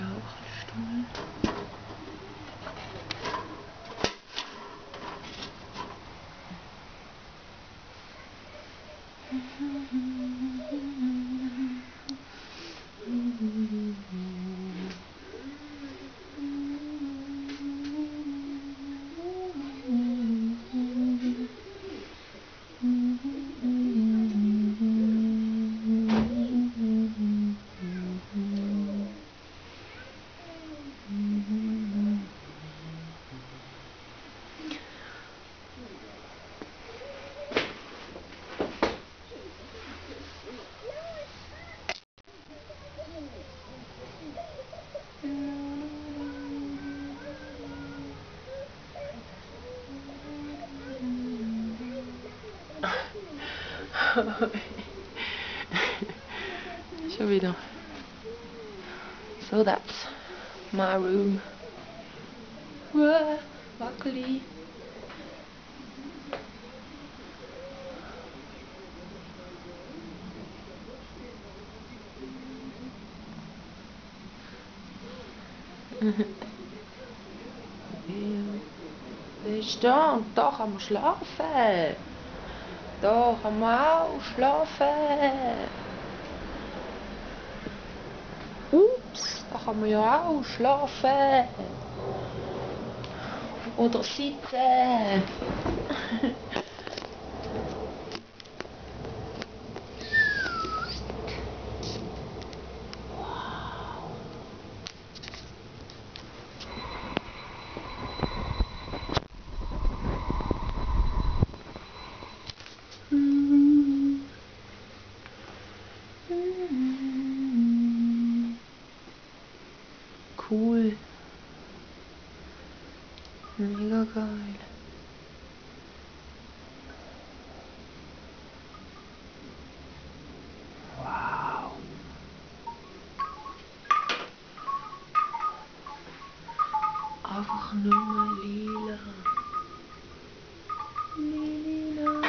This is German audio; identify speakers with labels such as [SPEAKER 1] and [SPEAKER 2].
[SPEAKER 1] ja auch ein Stuhl. Mm-hmm. So we don't. So that's my room. Whoa, luckily. Ich doch, doch am Schlafen. Doch ook schlafen. Ups, daar gaan man ja ook schlafen. Oder zitten. cool. Mega geil. Wow. Einfach nur mal lila. Lila.